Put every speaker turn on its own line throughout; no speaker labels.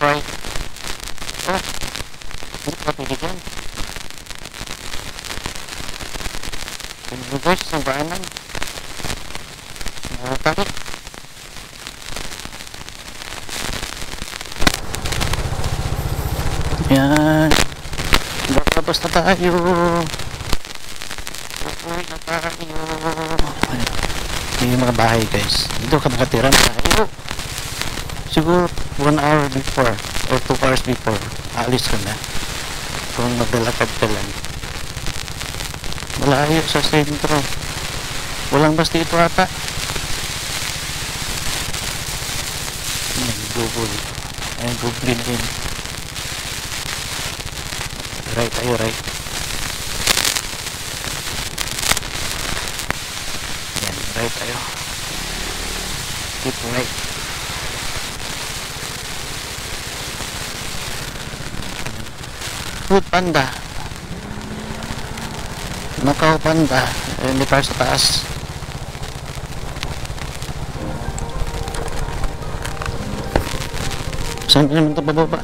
Right. Oh, hindi ka pinigyan. Reverse ng baanan. Matarik. Yan. Lalabas na tayo. Uuwi na tayo. Yung mga bahay guys. Dito ka nakatira na tayo. Siguro 1 hour before or 2 hours before. Aalis ka na. Kung maglalakad ka lang. Malayo sa sentro. Walang bus dito ata. Ayan, Google. Ayan, Google din. Right tayo, right. Yan, right tayo. Keep right. Food panda. Macau panda. Ayun, di pa sa taas. Saan ka naman ito bababa?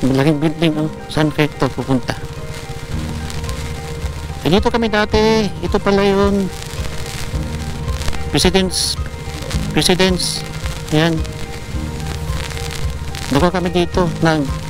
Malaking building oh. Saan kayo ito pupunta? Eh, dito kami dati. Ito pala yun. Presidents. Presidents. Yan. Doon kami dito ng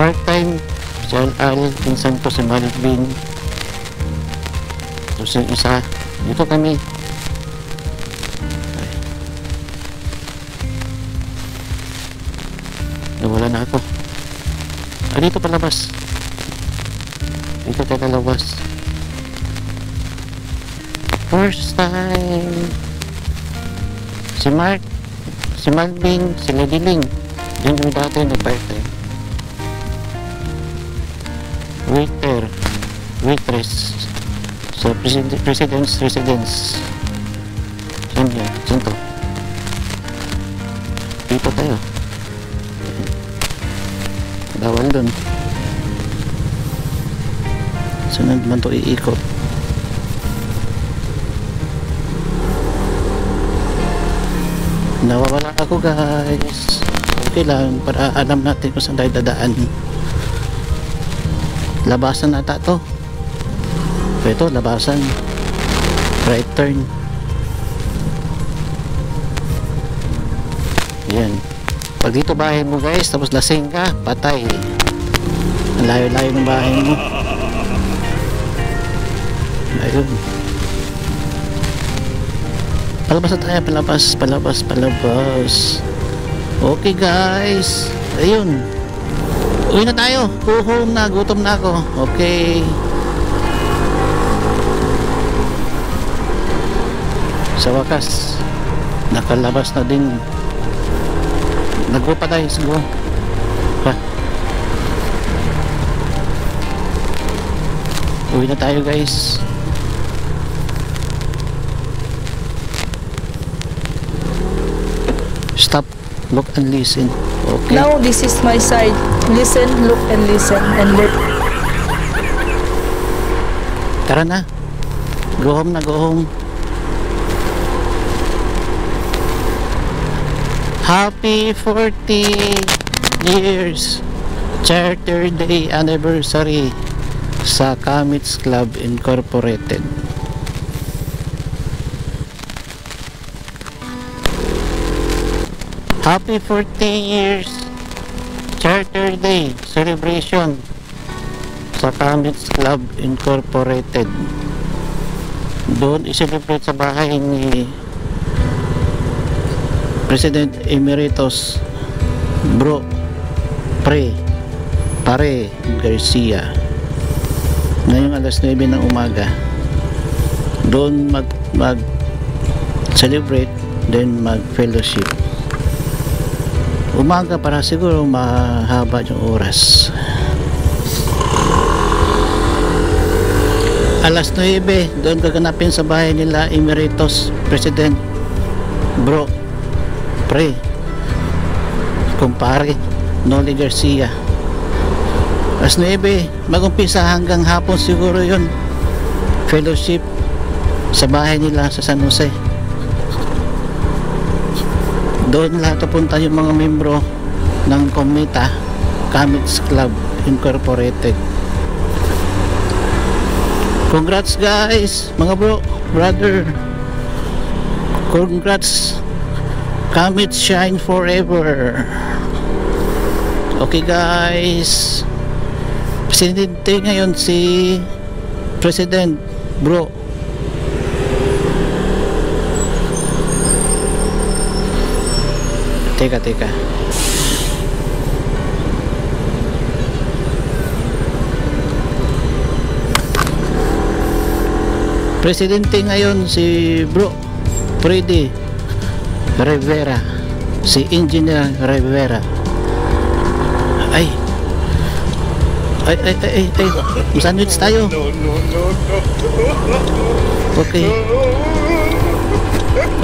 part-time si Al-Al, pinsan ko si Malvin. Tapos yung isa. Dito kami. Nawala na ako. Ah, dito palabas. Dito tayo palabas. First time. Si Mark, si Malvin, si Lady Ling. Diyan kami dati nag-part-time. Waiter, waitress sa president, president's residence. Saan yan? Saan to? Dito tayo. Bawal dun. Saan naman to iikot? Nawawala ako guys. Okay lang para alam natin kung saan tayo dadaan. Labasan ata to. Ito, labasan. Right turn. Yan. Pag dito bahay mo guys, tapos lasing ka, patay. Ang layo-layo ng bahay mo. Ayun. Palabas na tayo, palabas, palabas, palabas. Okay guys. Ayun. Uwi na tayo. Go home na, gutom na ako. Okay. Sa wakas, nakalabas na din Nag-go pa tayo, siguro. Ha? Uwi na tayo guys. Stop, look and listen. Okay.
Now this is my side. Listen, look and listen and let
Tara na. Go home na, go home. Happy 40 years Charter Day Anniversary sa Kamits Club Incorporated. Happy 40 years Charter Day celebration sa Kamits Club Incorporated. Doon i-celebrate sa bahay ni President Emeritus Bro Pre Pare Garcia ngayong alas 9 ng umaga doon mag mag celebrate then mag fellowship umaga para siguro mahaba yung oras. Alas 9 doon gaganapin sa bahay nila Emeritus President Bro pre kumpare Noli Garcia. Alas 9 magumpisa hanggang hapon siguro yon fellowship sa bahay nila sa San Jose doon lahat pupunta yung mga membro ng Comita Comets Club Incorporated. Congrats guys! Mga bro brother congrats! Comets shine forever. Okay guys. Presidente ngayon si president. Bro teka teka. Presidente ngayon si bro Freddy Rivera. Si engineer Rivera. Ay. Ay ay ay ay, ay. sandwich tayo. Okay.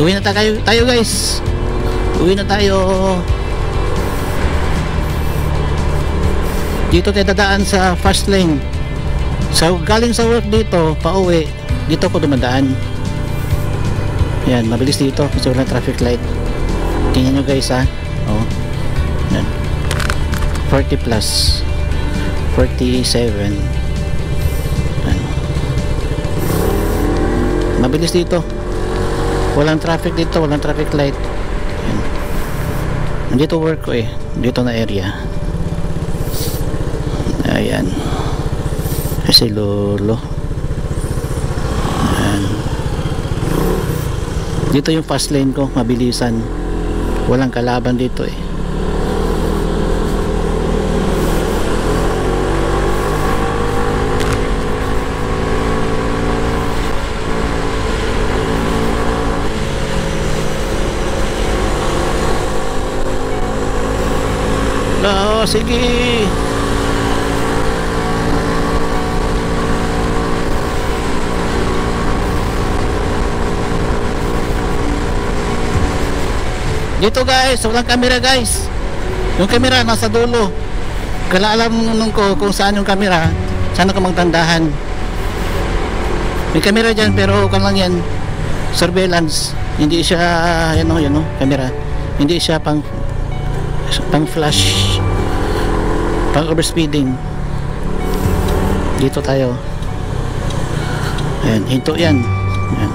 Uwi na tayo, tayo guys uwi na tayo. Dito tayo dadaan sa fast lane. So galing sa work dito pauwi dito ako dumadaan. Yan mabilis dito kasi walang traffic light. Tingnan nyo guys ha? Oh. yan 40 plus. 47 yan. mabilis dito. Walang traffic dito walang traffic light. Nandito work ko eh. Dito na area. Ayan. Kasi lolo. Ayan. Dito yung fast lane ko mabilisan. Walang kalaban dito eh sige. Dito guys, walang camera guys. Yung camera nasa dulo. Kala alam nung ko kung saan yung camera, saan ka magtandahan. May camera dyan pero kan lang yan. Surveillance. Hindi siya, yan o, yan o, camera. Hindi siya pang pang flash pang overspeeding dito tayo. Ayan hinto yan. Ayan.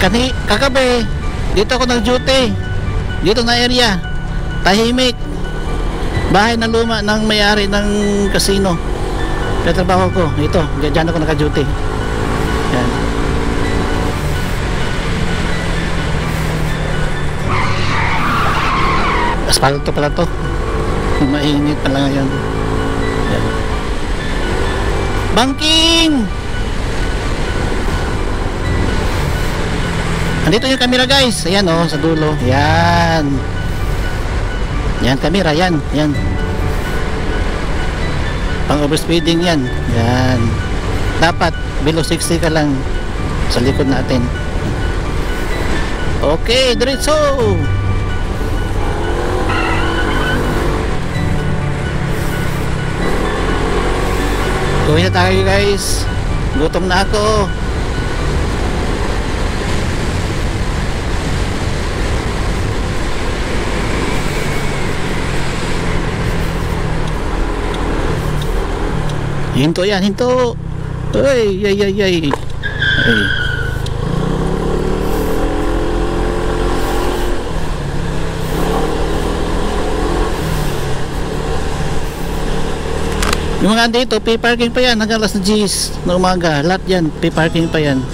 kani kagabi dito ako nag duty dito na area. Tahimik. Bahay na luma ng may-ari ng casino trabaho ko ito dyan ako naka duty yan. Asfalto pala to. Mainit pala ngayon. Yan. banking andito yung camera guys. Ayan oh sa dulo. Yan. Yan camera. Yan yan pang overspeeding yan. Yan. Dapat below 60 ka lang sa likod natin. Okay diretso! Uwi na tayo guys. Gutom na ako Hinto yan, hinto. Ay, ay, ay, ay. Ay. Yung mga dito, pay parking pa yan hanggang alas 10 na umaga. Lahat yan, pay parking pa yan.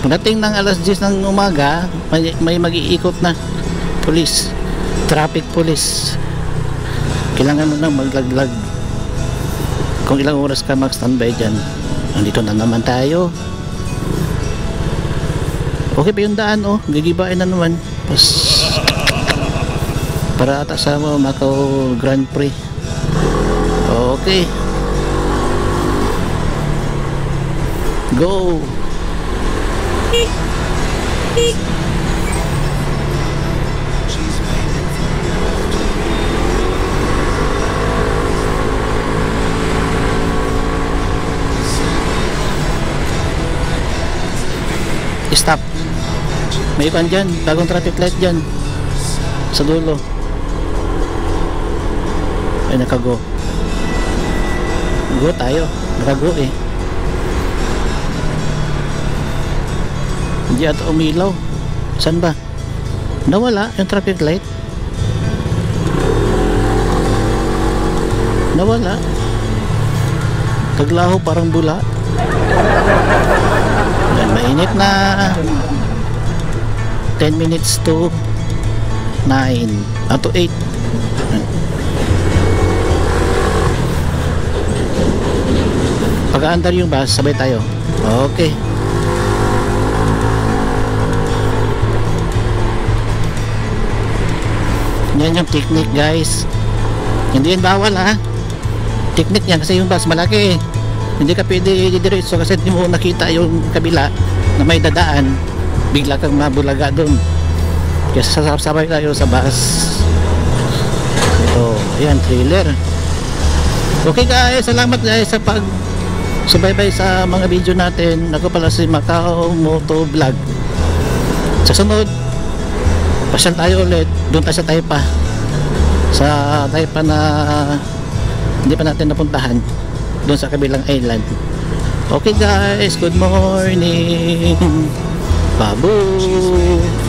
Pagdating ng alas 10 ng umaga, may, may mag-iikot na police, traffic police. Kailangan mo na maglaglag kung ilang oras ka mag-standby dyan andito na naman tayo. Okay pa yung daan oh? Gigibain na naman. Pas. Para ata sa Macau Grand Prix. Okay. Go. beep beep May ikan dyan. Bagong traffic light dyan. Sa dulo. Ay, nakago. Go tayo. Nakago eh. Hindi at umilaw. Saan ba? Nawala yung traffic light. Nawala. Taglaho parang bula. Mainit na 10 minutes to 9 ah, to 8 pag-aandar yung bus sabay tayo. Okay. Yan yung technique guys. Hindi yan bawal ha? Technique yan kasi yung bus malaki. Hindi ka pwede didiretso kasi hindi mo nakita yung kabila na may dadaan bigla kang mabulaga doon. Kaya sasabay tayo sa bus. Ito ayan trailer okay guys. Salamat guys sa pag subaybay sa mga video natin. Ako pala si Macau Moto Vlog. Sa sunod pasyal tayo ulit. Doon tayo sa Taipa. Sa Taipa na hindi pa natin napuntahan. Doon sa kabilang island. Okay guys. Good morning Bye.